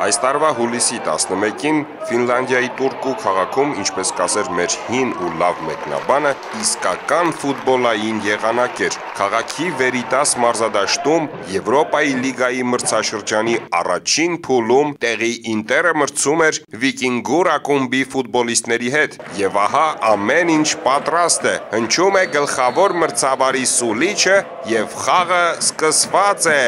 Այս տարվա հուլիսի 11-ին Ֆինլանդիայի Տուրկու քաղաքում, ինչպես կասեր մեր հին ու լավ մեկնաբանը, իսկական ֆուտբոլային եղանակ էր։ Քաղաքի Վերիտաս մարզադաշտում Եվրոպայի լիգայի մրցաշրջանի առաջին փուլում տեղի Ինտերը մրցում էր Վիկինգուր ակումբի ֆուտբոլիստների հետ, եւ ահա ամեն ինչ պատրաստ է։ Հնչում է գլխավոր մրցավարի սուլիչը եւ խաղը սկսված է։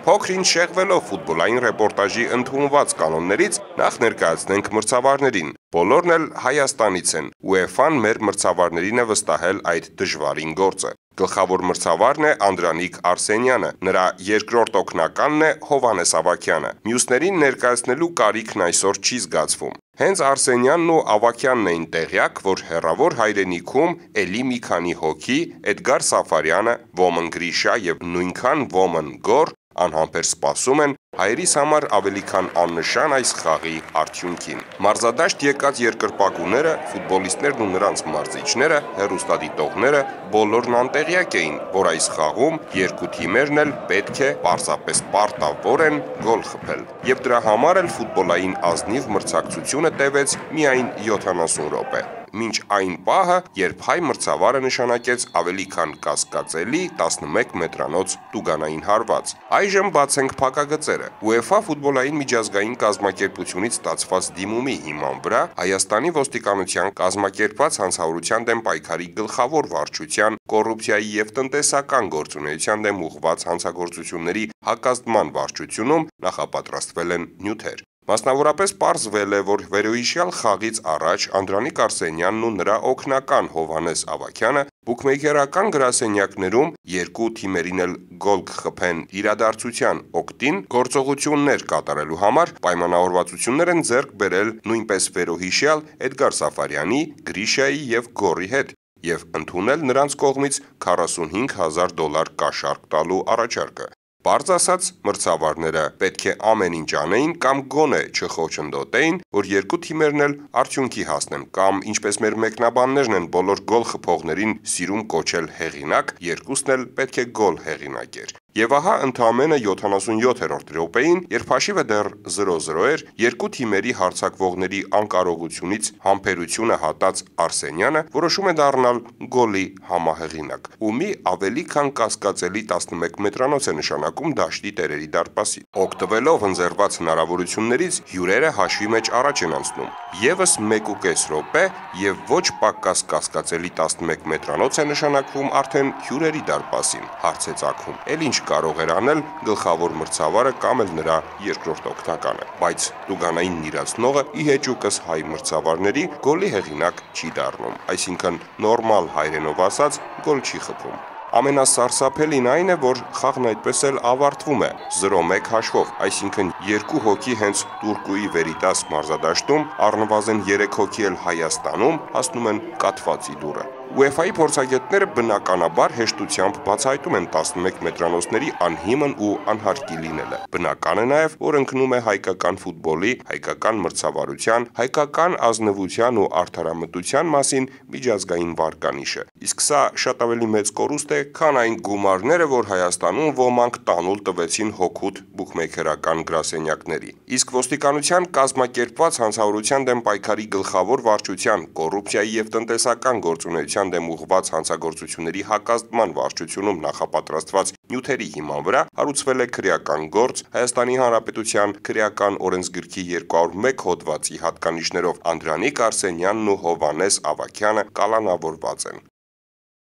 Փոքրին շեղվելով ֆուտբոլային ռեպորտաժի ընդունված կանոններից նախ ներկայացնենք մրցավարներին։ Բոլորն էլ Հայաստանից են։ UEFA-ն մեր մրցավարներին է վստահել այդ դժվարին գործը։ Գլխավոր մրցավարն է Անդրանիկ Արսենյանը, նրա երկրորդ օգնականն է Հովանես Ավակյանը։ Մյուսներին ներկայացնելու կարիքն այսօր չի զգացվում։ Հենց Արսենյանն ու Ավակյանն էին տեղյակ, որ հերավոր հայրենիքում էլի մի քանի հոգի Էդգար Սաֆարյանը, Ոմն Գրիշա եւ նույնքան Ոմն Գոր անհամբեր սպասում են հայերիս համար ավելի քան աննշան այս խաղի արդյունքին։ Մարզադաշտ եկած երկրպագուները, ֆուտբոլիստներն ու նրանց մարզիչները, հերոստատիտողները բոլորն անտեղյակ էին, որ այս խաղում երկու թիմերն էլ պետք է պարզապես պարտավոր են գոլ խփել։ Եվ դրա համար էլ ֆուտբոլային ազնիվ մրցակցությունը տևեց միայն 70 րոպե մինչ այն պահը, երբ հայ մրցավարը նշանակեց ավելի քան կասկածելի 11 մետրանոց տուգանային հարված։ Այժմ բացենք փակագծերը։ UEFA ֆուտբոլային միջազգային կազմակերպությունից ստացված դիմումի հիման վրա Հայաստանի ոստիկանության կազմակերպված հանցավորության դեմ պայքարի գլխավոր վարչության, կոռուպցիայի եւ տնտեսական գործունեության դեմ ուղղված հանցագործությունների հակազդման վարչությունում նախապատրաստվել են նյութեր։ Մասնավորապես պարզվել է, որ վերոհիշյալ խաղից առաջ Անդրանիկ Արսենյանն ու նրա օգնական Հովանես Ավակյանը բուքմեյքերական գրասենյակներում երկու թիմերին էլ գոլ կխփեն իրադարձության օկտին գործողություններ կատարելու համար պայմանավորվածություններ են ձեռք բերել նույնպես վերոհիշյալ Էդգար Սաֆարյանի, Գրիշայի եւ Գորի հետ եւ ընդունել նրանց կողմից 45000 դոլար կաշառք տալու առաջարկը։ Պարզ ասած, մրցավարները պետք է ամեն ինչ անեին կամ գոնե չխոչընդոտեին, որ երկու թիմերն էլ արդյունքի հասնեն, կամ ինչպես մեր մեկնաբաններն են բոլոր գոլ խփողներին սիրում կոչել հեղինակ, երկուսն էլ պետք է գոլ հեղինակեր։ Եվ ահա ընդամենը 77-րդ րոպեին, երբ հաշիվը դեռ 0-0 էր, երկու թիմերի հարցակվողների անկարողությունից համբերությունը հատած Արսենյանը որոշում է դառնալ գոլի համահեղինակ։ Ու մի ավելի քան կասկածելի 11 մետրանոց է նշանակում դաշտի տերերի դարպասի։ Օգտվելով ընձեռված հնարավորություններից հյուրերը հաշվի մեջ առաջ են անցնում։ Եվս 1.5 րոպե եւ ոչ պակաս կասկածելի 11 մետրանոց է նշանակվում արդեն հյուրերի դարպասին։ Հարցեց ակում։ Էլ ինչ կարող էր անել գլխավոր մրցավարը կամ էլ նրա երկրորդ օգնականը, բայց Տուգանային նիրացնողը ի հեճուկս հայ մրցավարների գոլի հեղինակ չի դառնում, այսինքն նորմալ հայրենով ասած գոլ չի խփում։ Ամենասարսափելին այն է, որ խաղն այդպես էլ ավարտվում է 0-1 հաշվով, այսինքն երկու հոգի հենց Տուրկուի Վերիտաս մարզադաշտում, առնվազն 3 հոգի էլ Հայաստանում հասնում են կատվածի դուրը։ UEFA-ի փորձագետները բնականաբար հեշտությամբ բացահայտում են 11 մետրանոցների անհիմն ու անհարկի լինելը։ Բնական է նաև, որ ընկնում է հայկական ֆուտբոլի, հայկական մրցավարության, հայկական ազնվության ու արդարամտության մասին միջազգային վարկանիշը։ Իսկ սա շատ ավելի մեծ կորուստ է, քան այն գումարները, որ Հայաստանում ոմանք տանուլ տվեցին հոգուտ բուկմեյքերական գրասենյակների։ Իսկ ոստիկանության կազմակերպված հանցավորության դեմ պայքարի գլխավոր վարչության, կոռուպցիայի եւ տնտեսական գործունեության հանրության դեմ ուղղված հանցագործությունների հակազդման վարչությունում նախապատրաստված նյութերի հիման վրա հարուցվել է քրեական գործ Հայաստանի Հանրապետության քրեական օրենսգրքի 201 հոդվածի հատկանիշներով Անդրանիկ Արսենյանն ու Հովանես Ավակյանը կալանավորված են։